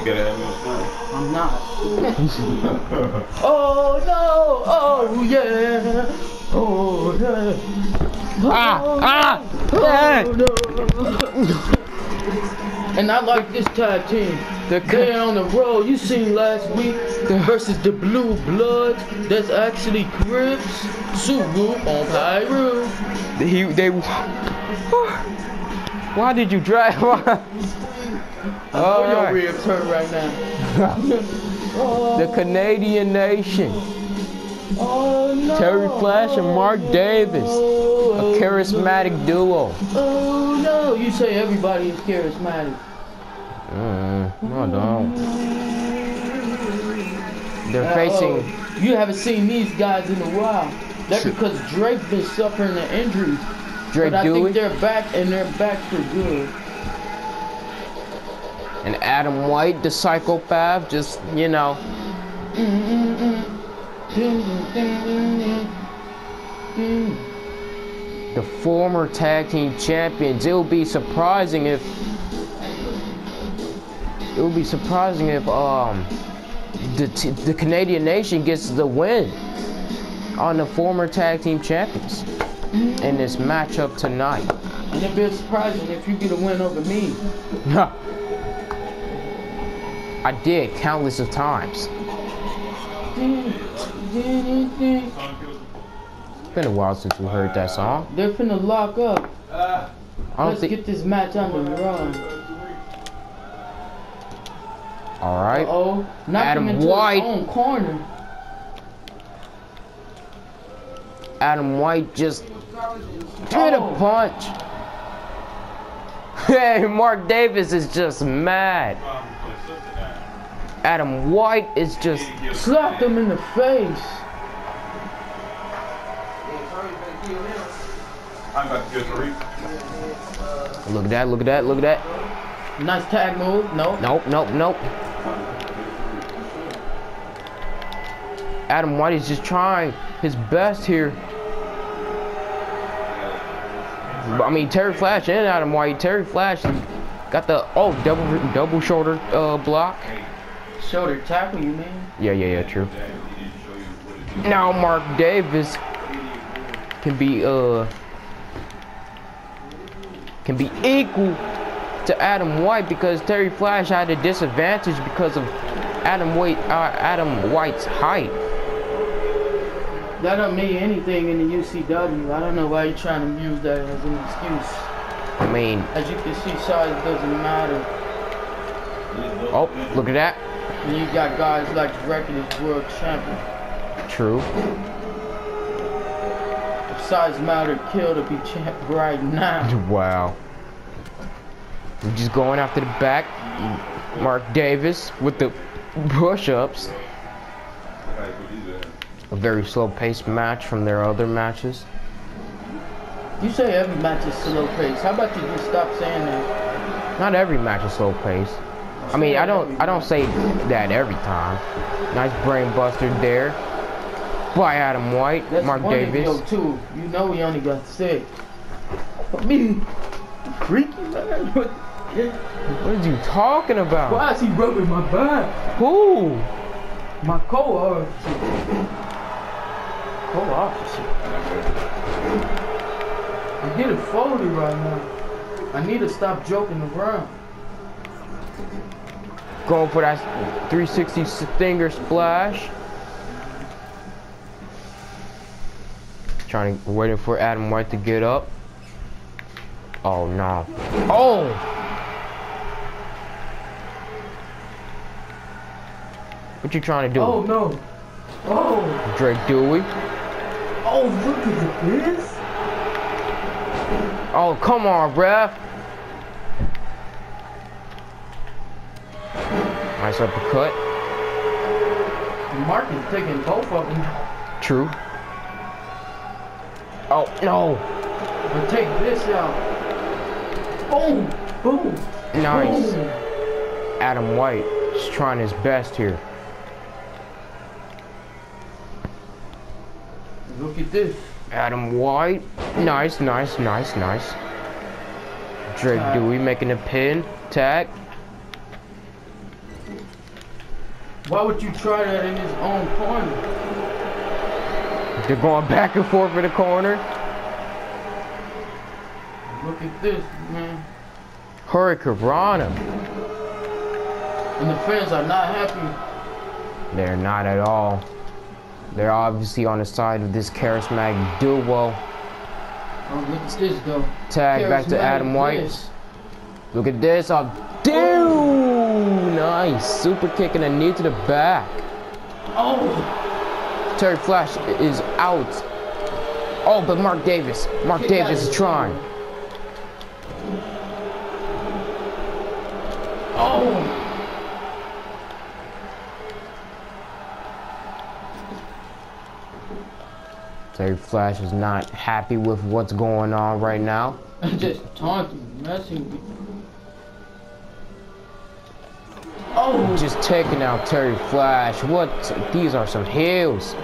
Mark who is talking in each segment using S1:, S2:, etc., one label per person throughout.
S1: You gotta have more fun.
S2: I'm not. oh no! Oh yeah! Oh yeah!
S3: Ah,
S2: Oh,
S3: ah,
S2: no.
S3: yeah.
S2: Oh, no. And I like this tag team.
S3: The
S2: They on the road. You seen last week versus the Blue Bloods. That's actually Crips. Suwu on Pyro.
S3: he they. Why did you drag? Why?
S2: Oh, your
S3: Alright.
S2: ribs hurt right now.
S3: The Canadian nation,
S2: oh, no.
S3: Terry Flash and Mark Davis, a charismatic duo.
S2: Oh no! You say everybody is charismatic.
S3: Mm, no, don't. They're
S2: Uh,
S3: facing.
S2: oh, you haven't seen these guys in a while. That's because Drake been suffering the injuries.
S3: Drake
S2: but I
S3: Dewey
S2: think they're back and they're back for good.
S3: and Adam White, the psychopath. Just you know, the former tag team champions. It would be surprising if it would be surprising if um the t- the Canadian nation gets the win on the former tag team champions Mm-hmm. in this matchup tonight.
S2: And it'd be surprising if you get a win over me.
S3: I did countless of times. It's been a while since we heard that song.
S2: They're finna lock up.
S3: I don't
S2: Let's get this match on the run.
S3: All right.
S2: Oh, knock
S3: Adam
S2: him into
S3: White.
S2: his own corner.
S3: Adam White just did
S2: Oh.
S3: a punch. Hey, Mark Davis is just mad. Adam White is just.
S2: Slapped him in the face.
S1: I'm about to get to reap.
S3: Look at that, look at that, look at that.
S2: Nice tag move. No.
S3: Nope, nope, nope. Adam White is just trying his best here. I mean, Terry Flash and Adam White. Terry Flash got the oh double double shoulder uh, block.
S2: Shoulder tackle, you mean?
S3: Yeah, yeah, yeah, true. Now Mark Davis can be uh can be equal to Adam White because Terry Flash had a disadvantage because of Adam White uh, Adam White's height.
S2: That don't mean anything in the UCW. I don't know why you're trying to use that as an excuse.
S3: I mean,
S2: As you can see, size doesn't matter.
S3: oh, look at that.
S2: And you got guys like as world champion.
S3: True.
S2: If size mattered, kill to be champ right now.
S3: Wow. We're just going after the back. Mark Davis with the push-ups. Very slow-paced match from their other matches.
S2: You say every match is slow pace. How about you just stop saying that?
S3: Not every match is slow-paced. I mean, I don't, I don't say that every time. Nice brain buster there by Adam White,
S2: That's
S3: Mark
S2: one
S3: Davis.
S2: Two. You know we only got six. I mean, freaky man. What-
S3: are you talking about?
S2: Why is he rubbing my back?
S3: Who?
S2: My co-officer. Co-officer. I'm getting folded right now. I need to stop joking around.
S3: Going for that 360 finger splash. Trying to waiting for Adam White to get up. Oh no. Oh! What you trying to do?
S2: Oh no. Oh.
S3: Drake Dewey.
S2: Oh, look at this.
S3: Oh, come on, bruh. Nice uppercut.
S2: Mark is taking both of them.
S3: True. Oh, no.
S2: But take this out. Boom. Boom.
S3: Nice.
S2: Boom.
S3: Adam White is trying his best here.
S2: At this.
S3: Adam White. Nice, nice, nice, nice. Drake
S2: Tag.
S3: Dewey making a pin. Tag.
S2: Why would you try that in his own corner?
S3: They're going back and forth in the corner.
S2: Look at this, man.
S3: Hurricane
S2: And the fans are not happy.
S3: They're not at all. They're obviously on the side of this charismatic duo.
S2: Oh, look at this, though.
S3: Tag back to Adam White.
S2: this.
S3: Look at this. Oh, dude! Nice. Super kick and a knee to the back.
S2: Oh,
S3: Terry Flash is out. Oh, but Mark Davis. Mark
S2: Kick
S3: Davis is trying.
S2: oh.
S3: Terry Flash is not happy with what's going on right now.
S2: Just taunting, messing with Oh,
S3: Just taking out Terry Flash. What? These are some heels.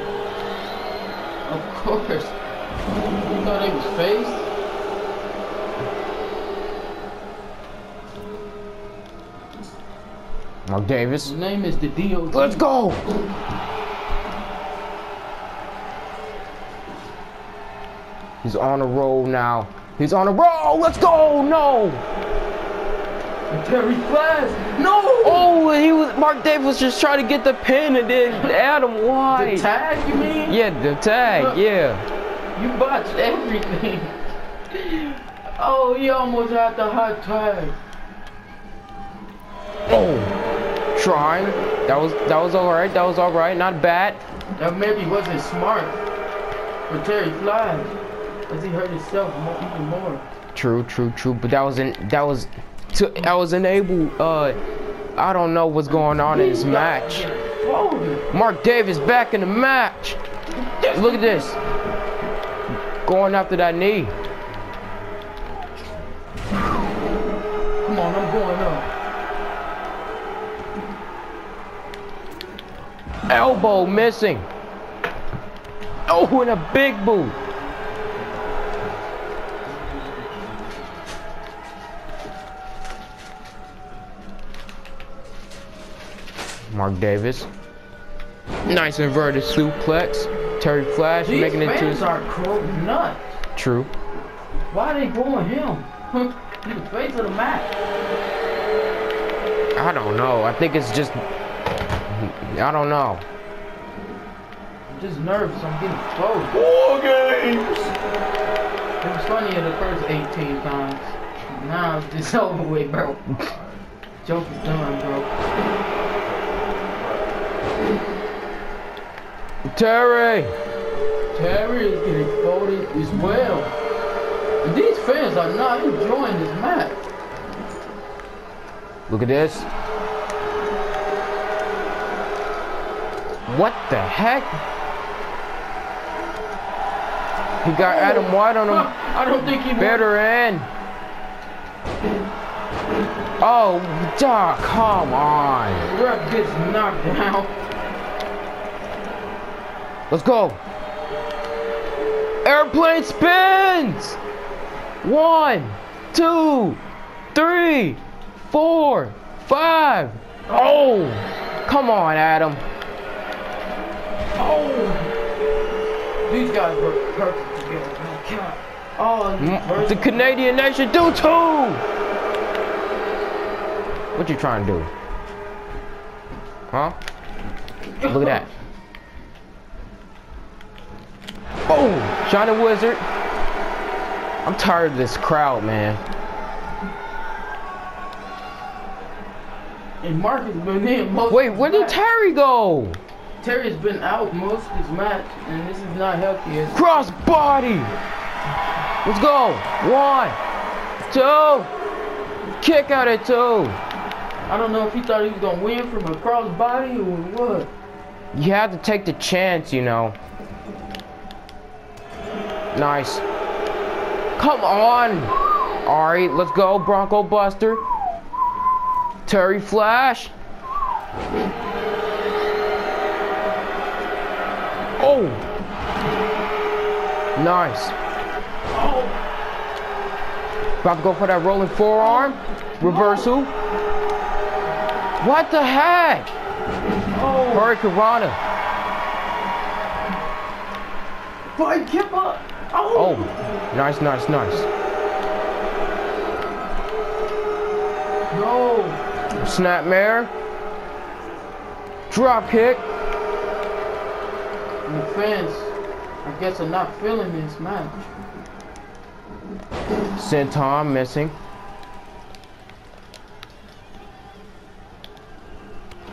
S2: of course. You thought it was face?
S3: Mark Davis.
S2: His name is the DOT.
S3: Let's go! He's on a roll now. He's on a roll. Let's go! No!
S2: Terry Flash. No.
S3: Oh, he was. Mark Davis was just trying to get the pin, and then Adam White.
S2: The tag, you mean?
S3: Yeah, the tag. Yeah.
S2: You botched everything. Oh, he almost had the hot tag.
S3: Oh, trying. That was that was all right. That was all right. Not bad.
S2: That maybe wasn't smart for Terry Flash. Cause he hurt himself more, even more.
S3: True, true, true. But that was in that was to that was enable. Uh, I don't know what's going on in this match. Mark Davis back in the match. Look at this. Going after that knee.
S2: Come on, I'm going up.
S3: Elbow missing. Oh, and a big boot. Mark Davis. Nice inverted suplex. Terry Flash
S2: These
S3: making it
S2: fans
S3: to
S2: are cold nuts.
S3: true.
S2: Why are they going him? He's the face of the match.
S3: I don't know. I think it's just I don't know.
S2: I'm just nervous. I'm getting exposed.
S1: War games!
S2: It was funny in the first 18 times. Now it's just over with, bro. Joke is done, bro.
S3: Terry.
S2: Terry is getting exposed as well. And these fans are not enjoying this match.
S3: Look at this. What the heck? He got oh. Adam White on him.
S2: I don't think he
S3: Better end. Oh, duh, come on.
S2: Ref gets knocked down.
S3: Let's go. Airplane spins. One, two, three, four, five. Oh, come on, Adam.
S2: Oh! These guys were perfect together. Oh, God. Oh,
S3: Mm, The Canadian nation do too. What you trying to do? Huh? Look at that. Oh, Shining Wizard. I'm tired of this crowd, man.
S2: And Marcus been in most
S3: Wait, where did
S2: match.
S3: Terry go?
S2: Terry's been out most of his match, and this is not healthy.
S3: Cross body. Let's go. One, two. Kick out at two.
S2: I don't know if he thought he was gonna win from a cross body or what.
S3: You have to take the chance, you know. Nice. Come on. All right, let's go, Bronco Buster. Terry Flash. Oh. Nice. About to go for that rolling forearm. Reversal. What the heck?
S2: Oh,
S3: Hurricanrana.
S2: fight Kipper.
S3: Oh,
S2: Oh,
S3: nice, nice, nice.
S2: no.
S3: Snapmare. Drop kick.
S2: And the fans, I guess, are not feeling this match.
S3: Senton missing.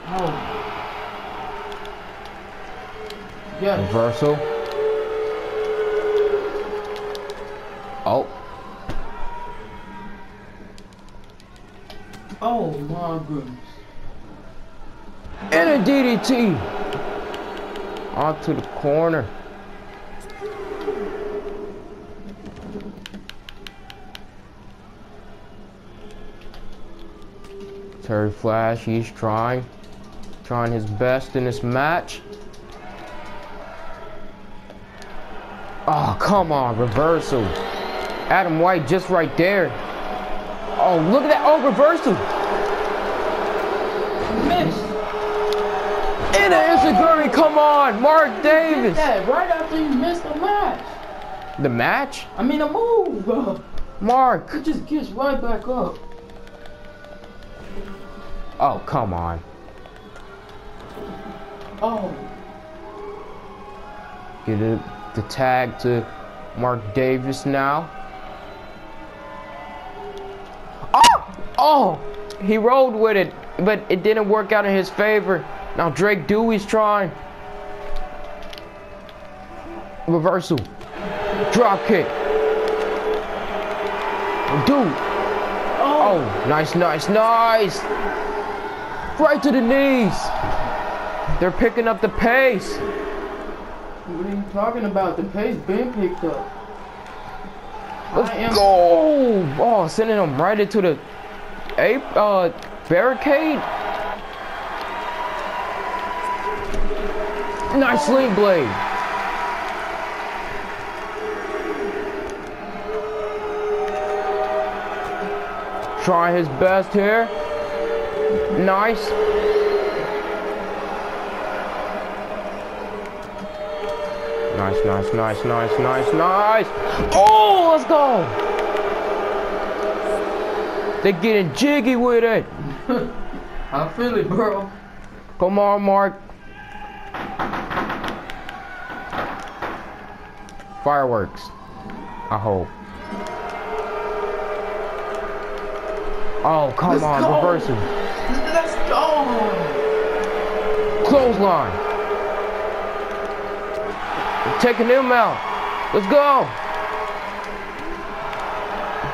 S2: Oh. Yeah.
S3: Reversal. Oh and a DDT. Onto the corner. Terry Flash, he's trying. Trying his best in this match. Oh, come on, reversal. Adam White just right there. Oh, look at that. Oh, reversal.
S2: Missed.
S3: An come on, Mark Davis.
S2: that right after you missed the match.
S3: The match?
S2: I mean, a move. Uh,
S3: Mark.
S2: He just gets right back up.
S3: Oh, come on.
S2: Oh,
S3: Get it, the tag to Mark Davis now. Oh! Oh! He rolled with it, but it didn't work out in his favor. Now Drake Dewey's trying. Reversal. Drop kick. Dude.
S2: oh,
S3: Oh, nice, nice, nice. Right to the knees. They're picking up the pace.
S2: what are you talking about? The pace been picked up.
S3: Let's go. Oh, sending them right into the ape uh barricade. Nice sling blade. Try his best here. Nice. Nice, nice, nice, nice, nice, nice. Oh, let's go. They're getting jiggy with it.
S2: I feel it, bro.
S3: Come on, Mark. Fireworks. I hope. Oh, come
S2: Let's
S3: on,
S2: go.
S3: reversing.
S2: Let's go.
S3: Clothesline. Taking him out. Let's go.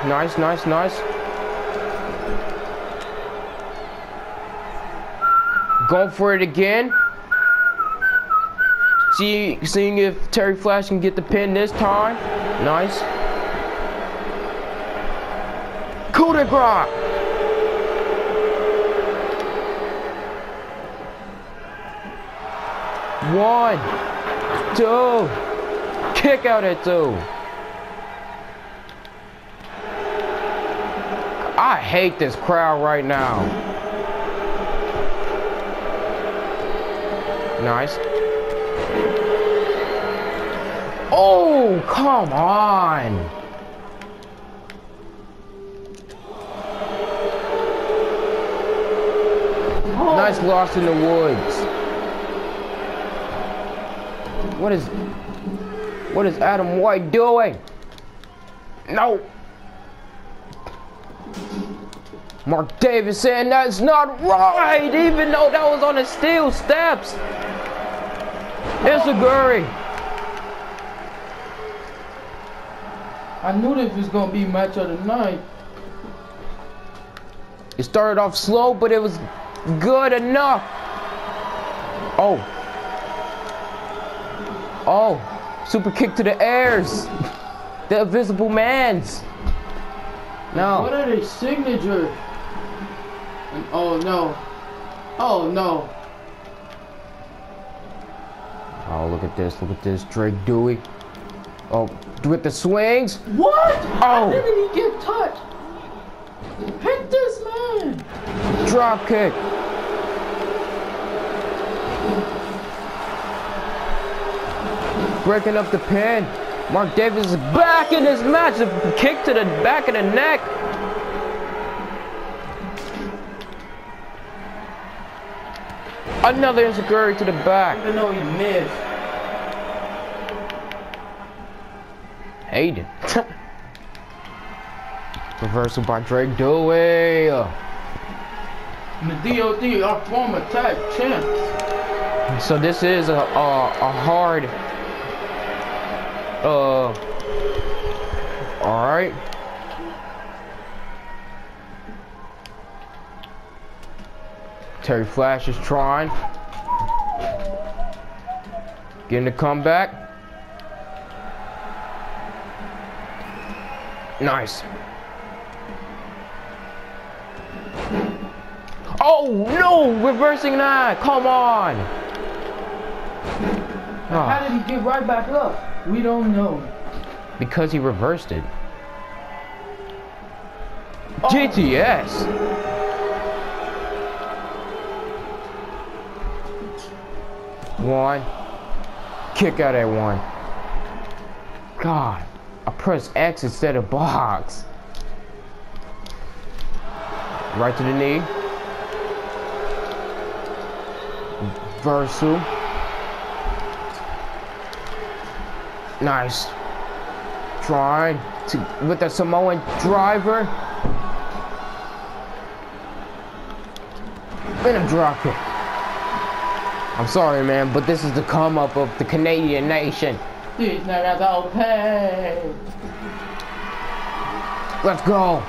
S3: Nice, nice, nice. Go for it again. See, seeing if Terry Flash can get the pin this time. Nice. Coup de grace. One, two, kick out at two. I hate this crowd right now. Nice. Oh, come on.
S2: Oh,
S3: Nice loss in the woods. What is what is Adam White doing? No. Mark Davis saying that's not right, even though that was on the steel steps. It's a Gurry.
S2: I knew this was gonna be match of the night.
S3: It started off slow, but it was good enough. Oh. Oh. Super kick to the airs. The invisible man's. No.
S2: What are they signature? And, oh no. Oh no.
S3: Oh, look at this. Look at this. Drake Dewey. Oh, with the swings.
S2: What?
S3: Oh.
S2: How did he get touched? Hit this man.
S3: Drop kick. Breaking up the pin. Mark Davis is back in his match. A kick to the back of the neck. Another insecurity to the back.
S2: Even though he missed.
S3: Hayden. Reversal by Drake Dewey.
S2: The DOD, our former tag champs.
S3: So this is a, a, a hard. Uh. All right. Terry Flash is trying. Getting the comeback. Nice. Oh no! Reversing that! Come on!
S2: How
S3: Ah,
S2: did he get right back up? We don't know.
S3: because he reversed it.
S2: Oh,
S3: GTS! One. Kick out at one. God, I pressed X instead of box. Right to the knee. Versu. Nice. Trying to with the Samoan driver. And a drop kick. I'm sorry, man, but this is the come up of the Canadian nation.
S2: These niggas all pay.
S3: Let's go.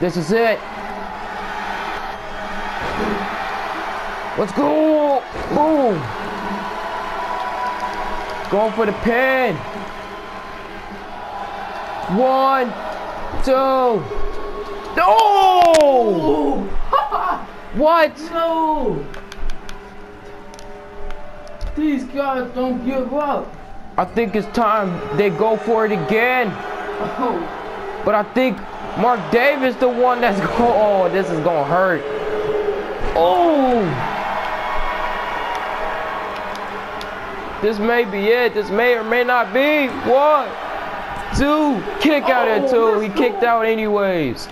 S3: This is it. Let's go. Boom. Going for the pin. One, two. No! What?
S2: No! These guys don't give up.
S3: I think it's time they go for it again.
S2: Oh,
S3: But I think Mark Davis the one that's go. Oh, this is gonna hurt. Oh. This may be it. This may or may not be. One, two, kick out at two.
S2: Oh,
S3: He kicked
S2: go.
S3: out anyways.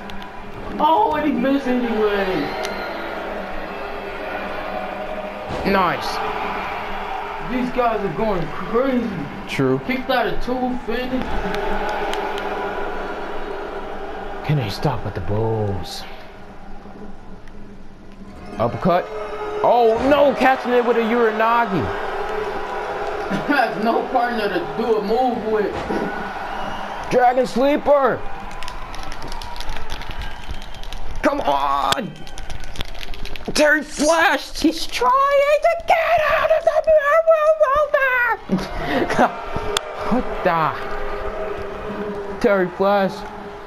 S2: oh, and he missed anyway.
S3: Nice.
S2: These guys are going crazy.
S3: True.
S2: Kicked out a two finish.
S3: Can they stop with the bulls? Uppercut. Oh no, catching it with a Uranage.
S2: Has no partner to do a move with.
S3: Dragon Sleeper! Come on! Terry Flash! He's trying to get out of the rover! what the? Terry Flash,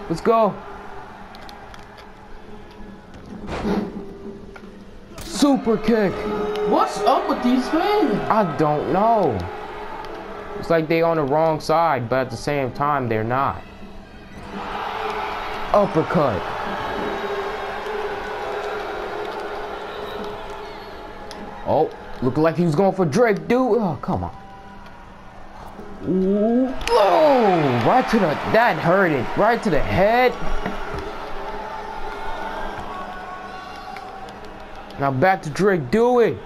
S3: let's go. Super kick.
S2: What's up with these fans?
S3: I don't know. It's like they on the wrong side, but at the same time they're not. Uppercut. Oh, looked like he was going for Drake, dude. Oh, come on. Oh, right to the, that hurt it. Right to the head. Now back to Drake Dewey.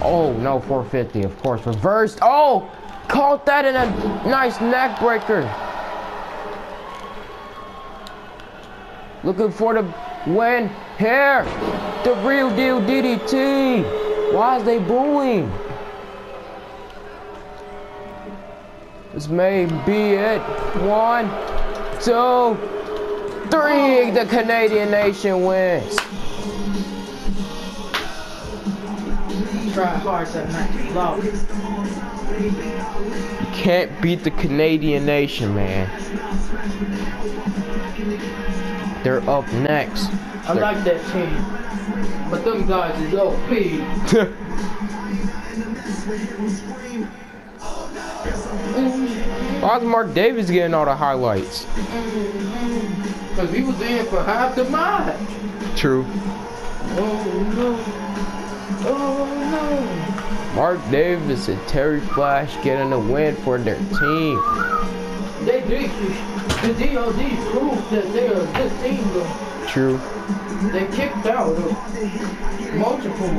S3: Oh, no, 450, of course. Reversed. Oh, caught that in a nice neck breaker. Looking for the win here. The real deal DDT. Why is they booing? This may be it. One, two, three. The Canadian nation wins.
S2: Try hard that night. Lost.
S3: You can't beat the Canadian nation, man. They're up next.
S2: I like that team. But them guys is OP.
S3: Why's Mark Davis getting all the highlights?
S2: Cause he was in for half the match.
S3: True.
S2: Oh no. Oh no.
S3: Mark Davis and Terry Flash getting a win for their team.
S2: They did. The DOD proved that they're a good team, though.
S3: True.
S2: They kicked out of multiple,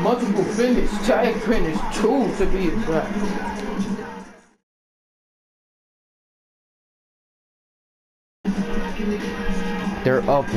S2: multiple finish, tag finish, two to be exact.
S3: Up